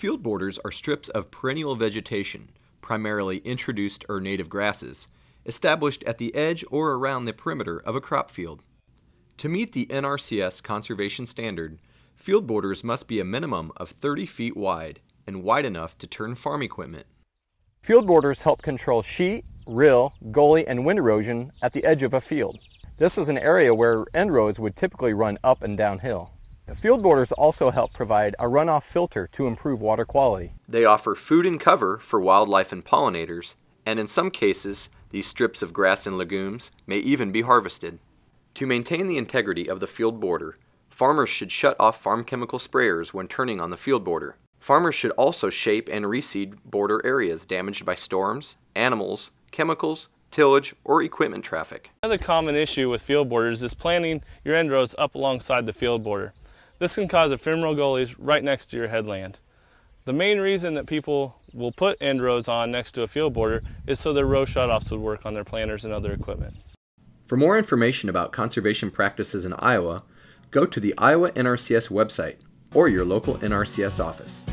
Field borders are strips of perennial vegetation, primarily introduced or native grasses, established at the edge or around the perimeter of a crop field. To meet the NRCS conservation standard, field borders must be a minimum of 30 feet wide and wide enough to turn farm equipment. Field borders help control sheet, rill, gully, and wind erosion at the edge of a field. This is an area where end rows would typically run up and downhill. Field borders also help provide a runoff filter to improve water quality. They offer food and cover for wildlife and pollinators, and in some cases, these strips of grass and legumes may even be harvested. To maintain the integrity of the field border, farmers should shut off farm chemical sprayers when turning on the field border. Farmers should also shape and reseed border areas damaged by storms, animals, chemicals, tillage, or equipment traffic. Another common issue with field borders is planting your end rows up alongside the field border. This can cause ephemeral gullies right next to your headland. The main reason that people will put end rows on next to a field border is so their row shutoffs would work on their planters and other equipment. For more information about conservation practices in Iowa, go to the Iowa NRCS website or your local NRCS office.